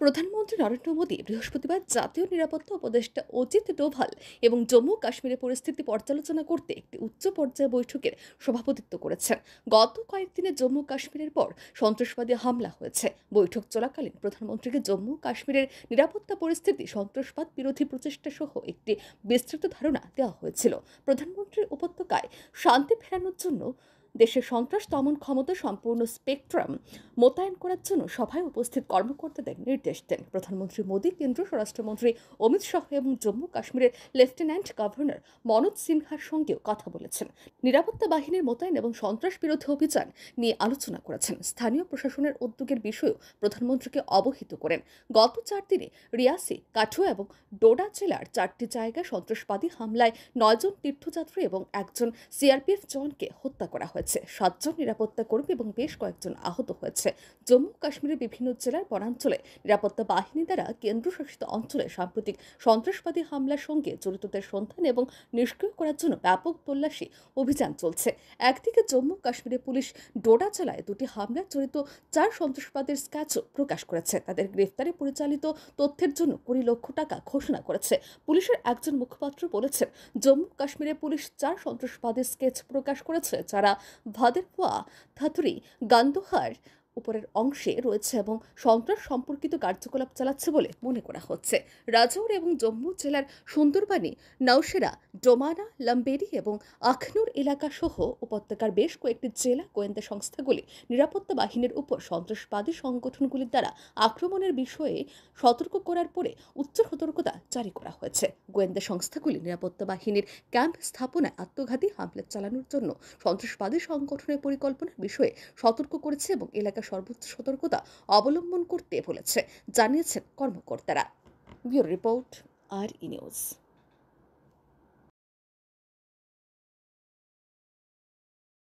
প্রধানমন্ত্রী নরেন্দ্র মোদী বৃহস্পতিবার জাতীয় নিরাপত্তা উপদেষ্টা অজিত ডোভাল এবং জম্মু কাশ্মীরের পরিস্থিতি পর্যালোচনা করতে একটি উচ্চ পর্যায়ে বৈঠকের সভাপতিত্ব করেছেন। গত কয়েকদিনে জম্মু কাশ্মীরের পর সন্ত্রাসবাদী হামলা হয়েছে। বৈঠক চলাকালীন প্রধানমন্ত্রীকে জম্মু কাশ্মীরের নিরাপত্তা পরিস্থিতি, সন্ত্রাসবাদ বিরোধী প্রচেষ্টা সহ একটি বিস্তৃত ধারণা দেওয়া হয়েছিল। প্রধানমন্ত্রীর উপত্যকায় শান্তি ফেরানোর জন্য দেশের সন্ত্রাস দমন ক্ষমতা সম্পূর্ণ স্পেকট্রাম মোতায়েন করার জন্য সভায় উপস্থিত কর্মকর্তাদের নির্দেশ দেন। প্রধানমন্ত্রী মোদী, কেন্দ্রীয় স্বরাষ্ট্রমন্ত্রী অমিত শাহ এবং জম্মু কাশ্মীরের লেফটেন্যান্ট গভর্নর মনোজ সিনহার সঙ্গেও কথা বলেছেন। নিরাপত্তা বাহিনীর মোতায়েন এবং সন্ত্রাস বিরোধী অভিযান নিয়ে আলোচনা করেছেন। স্থানীয় প্রশাসনের উদ্যোগের বিষয়েও প্রধানমন্ত্রীকে অবহিত করেন। গত চার দিনে রিয়াসি, কাঠুয়া এবং ডোডা জেলার চারটি জায়গায় সন্ত্রাসবাদী হামলায় নয়জন তীর্থযাত্রী এবং একজন সিআরপিএফ জওয়ানকে হত্যা করা হয়েছে। সাতজন নিরাপত্তা কর্মী এবং বেশ কয়েকজন আহত হয়েছে। জম্মু কাশ্মীরের বিভিন্ন জেলার বনাঞ্চলে নিরাপত্তা বাহিনী দ্বারা কেন্দ্রশাসিত অঞ্চলে সাম্প্রতিক সন্ত্রাসবাদী হামলার সঙ্গে জড়িতদের সন্ধান এবং নিষ্ক্রিয় করার জন্য ব্যাপক তল্লাশি অভিযান চলছে। একদিকে জম্মু কাশ্মীরের পুলিশ ডোডা জেলায় দুটি হামলায় জড়িত চার সন্ত্রাসবাদের স্ক্যাচও প্রকাশ করেছে। তাদের গ্রেফতারে পরিচালিত তথ্যের জন্য কুড়ি লক্ষ টাকা ঘোষণা করেছে। পুলিশের একজন মুখপাত্র বলেছেন, জম্মু কাশ্মীরে পুলিশ চার সন্ত্রাসবাদের স্কেচ প্রকাশ করেছে, যারা ভাদেরপোয়া থাতুরি গান্দোহার উপরের অংশে রয়েছে এবং সন্ত্রাস সম্পর্কিত কার্যকলাপ চালাচ্ছে বলে মনে করা হচ্ছে। রাজৌর এবং জম্মু জেলার সুন্দরবানি নৌশেরা ডোমানা লম্বেরি এবং আখনুর এলাকা সহ উপত্যকার বেশ কয়েকটি জেলা গোয়েন্দা সংস্থাগুলি নিরাপত্তা বাহিনীর উপর সন্ত্রাসবাদী সংগঠনগুলির দ্বারা আক্রমণের বিষয়ে সতর্ক করার পরে উচ্চ সতর্কতা জারি করা হয়েছে। গোয়েন্দা সংস্থাগুলি নিরাপত্তা বাহিনীর ক্যাম্প স্থাপনায় আত্মঘাতী হামলা চালানোর জন্য সন্ত্রাসবাদী সংগঠনের পরিকল্পনার বিষয়ে সতর্ক করেছে এবং এলাকা সর্বোচ্চ সতর্কতা অবলম্বন করতে বলেছে। জানিয়েছেন কর্মকর্তারা। ব্যুরো রিপোর্ট আর ই নিউজ।